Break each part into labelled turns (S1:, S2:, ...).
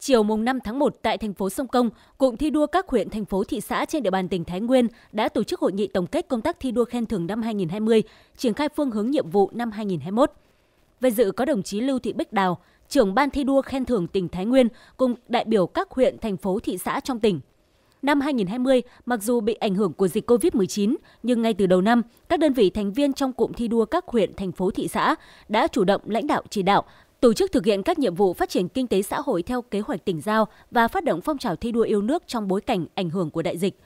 S1: Chiều mùng 5 tháng 1 tại thành phố Sông Công, cụm thi đua các huyện, thành phố, thị xã trên địa bàn tỉnh Thái Nguyên đã tổ chức hội nghị tổng kết công tác thi đua khen thưởng năm 2020, triển khai phương hướng nhiệm vụ năm 2021. Về dự có đồng chí Lưu Thị Bích Đào, trưởng ban thi đua khen thưởng tỉnh Thái Nguyên cùng đại biểu các huyện, thành phố, thị xã trong tỉnh. Năm 2020, mặc dù bị ảnh hưởng của dịch COVID-19, nhưng ngay từ đầu năm, các đơn vị thành viên trong cụm thi đua các huyện, thành phố, thị xã đã chủ động lãnh đạo chỉ đạo, tổ chức thực hiện các nhiệm vụ phát triển kinh tế xã hội theo kế hoạch tỉnh giao và phát động phong trào thi đua yêu nước trong bối cảnh ảnh hưởng của đại dịch.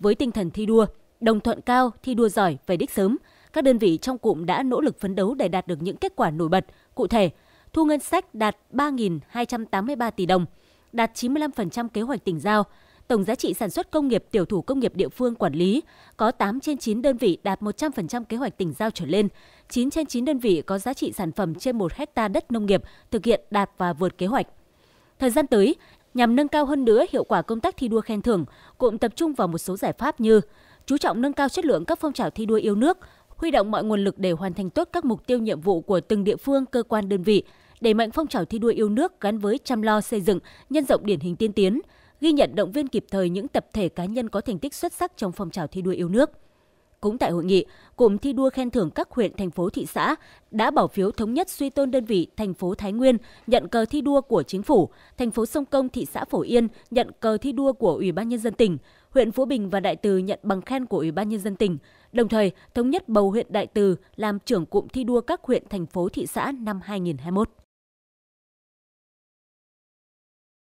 S1: Với tinh thần thi đua, đồng thuận cao, thi đua giỏi, về đích sớm, các đơn vị trong cụm đã nỗ lực phấn đấu để đạt được những kết quả nổi bật. Cụ thể, thu ngân sách đạt 3.283 tỷ đồng, đạt 95% kế hoạch tỉnh giao, tổng giá trị sản xuất công nghiệp tiểu thủ công nghiệp địa phương quản lý có 8 trên 9 đơn vị đạt 100% kế hoạch tỉnh giao trở lên, 9 trên 9 đơn vị có giá trị sản phẩm trên 1 hecta đất nông nghiệp thực hiện đạt và vượt kế hoạch. Thời gian tới, nhằm nâng cao hơn nữa hiệu quả công tác thi đua khen thưởng, cụm tập trung vào một số giải pháp như chú trọng nâng cao chất lượng các phong trào thi đua yêu nước, huy động mọi nguồn lực để hoàn thành tốt các mục tiêu nhiệm vụ của từng địa phương, cơ quan đơn vị, đẩy mạnh phong trào thi đua yêu nước gắn với chăm lo xây dựng, nhân rộng điển hình tiên tiến, ghi nhận động viên kịp thời những tập thể cá nhân có thành tích xuất sắc trong phong trào thi đua yêu nước. Cũng tại hội nghị, cụm thi đua khen thưởng các huyện, thành phố, thị xã đã bỏ phiếu thống nhất suy tôn đơn vị thành phố Thái Nguyên nhận cờ thi đua của chính phủ, thành phố Sông Công, thị xã Phổ Yên nhận cờ thi đua của Ủy ban nhân dân tỉnh, huyện Phú Bình và Đại Từ nhận bằng khen của Ủy ban nhân dân tỉnh. Đồng thời, thống nhất bầu huyện Đại Từ làm trưởng cụm thi đua các huyện, thành phố, thị xã năm 2021.